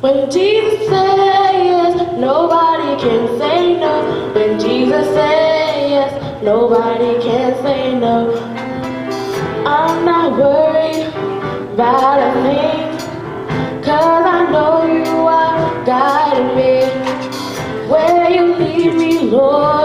When Jesus says yes, nobody can say no. When Jesus says yes, nobody can say no. I'm not worried about a thing. Lord.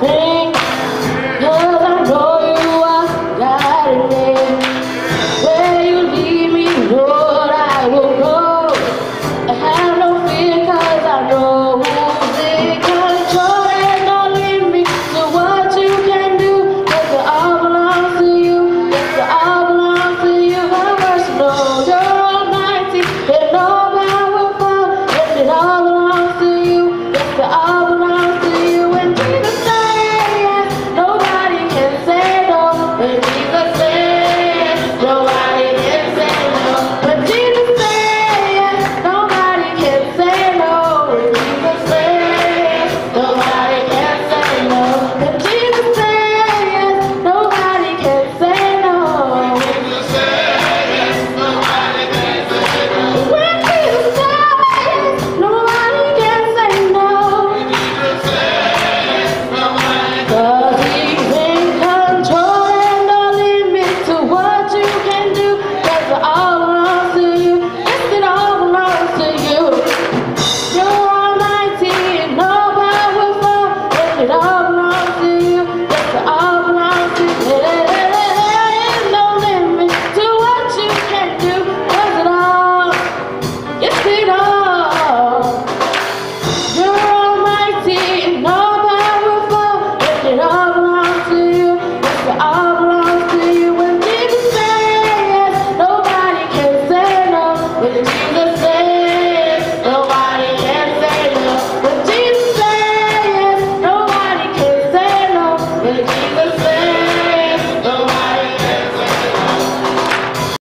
오!